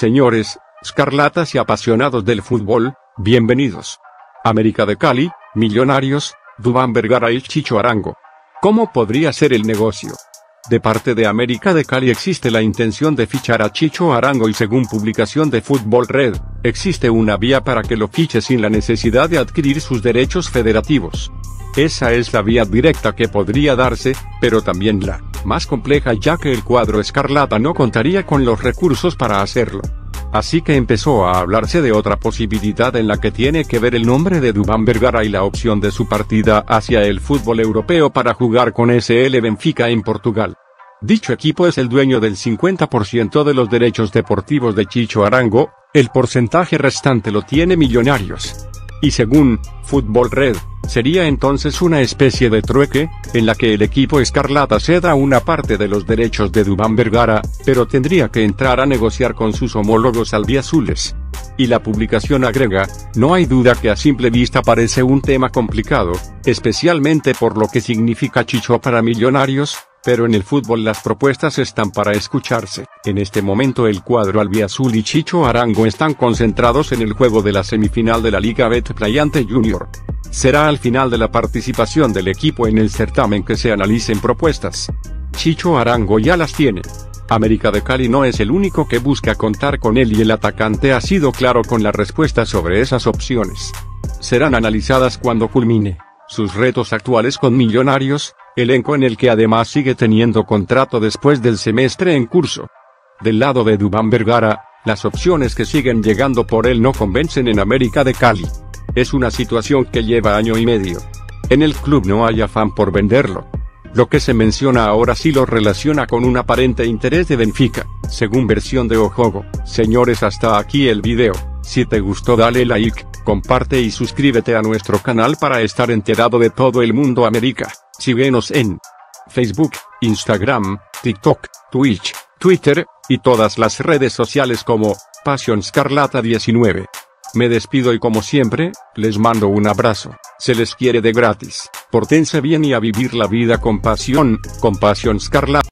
Señores, escarlatas y apasionados del fútbol, bienvenidos. América de Cali, Millonarios, Dubán Vergara y Chicho Arango. ¿Cómo podría ser el negocio? De parte de América de Cali existe la intención de fichar a Chicho Arango y según publicación de Fútbol Red, existe una vía para que lo fiche sin la necesidad de adquirir sus derechos federativos. Esa es la vía directa que podría darse, pero también la más compleja ya que el cuadro escarlata no contaría con los recursos para hacerlo. Así que empezó a hablarse de otra posibilidad en la que tiene que ver el nombre de Dubán Vergara y la opción de su partida hacia el fútbol europeo para jugar con SL Benfica en Portugal. Dicho equipo es el dueño del 50% de los derechos deportivos de Chicho Arango, el porcentaje restante lo tiene Millonarios. Y según Fútbol Red, sería entonces una especie de trueque, en la que el equipo escarlata ceda una parte de los derechos de Dubán Vergara, pero tendría que entrar a negociar con sus homólogos albiazules. Y la publicación agrega, no hay duda que a simple vista parece un tema complicado, especialmente por lo que significa Chicho para millonarios, pero en el fútbol las propuestas están para escucharse. En este momento el cuadro albiazul y Chicho Arango están concentrados en el juego de la semifinal de la Liga Bet Playante Junior. Será al final de la participación del equipo en el certamen que se analicen propuestas. Chicho Arango ya las tiene. América de Cali no es el único que busca contar con él y el atacante ha sido claro con la respuesta sobre esas opciones. Serán analizadas cuando culmine sus retos actuales con Millonarios, elenco en el que además sigue teniendo contrato después del semestre en curso. Del lado de Dubán Vergara, las opciones que siguen llegando por él no convencen en América de Cali. Es una situación que lleva año y medio. En el club no hay afán por venderlo. Lo que se menciona ahora sí lo relaciona con un aparente interés de Benfica, según versión de Ojogo. Señores hasta aquí el video, si te gustó dale like, comparte y suscríbete a nuestro canal para estar enterado de todo el mundo América. Síguenos en Facebook, Instagram, TikTok, Twitch, Twitter, y todas las redes sociales como Pasión Scarlata 19. Me despido y como siempre, les mando un abrazo. Se les quiere de gratis. Portense bien y a vivir la vida con pasión, con Pasión Scarlata.